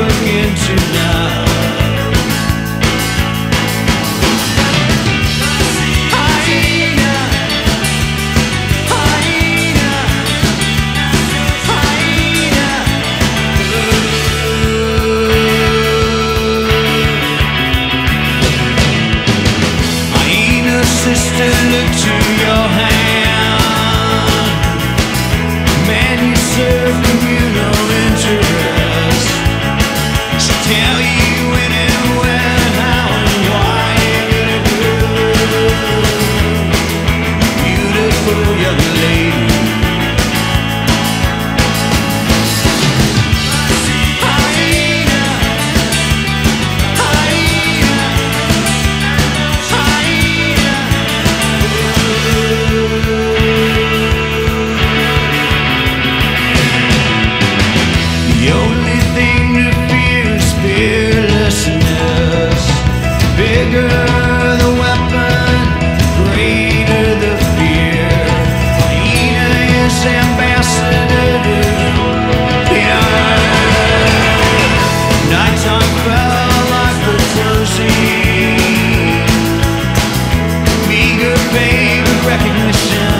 again tonight Sister, look to your hand. question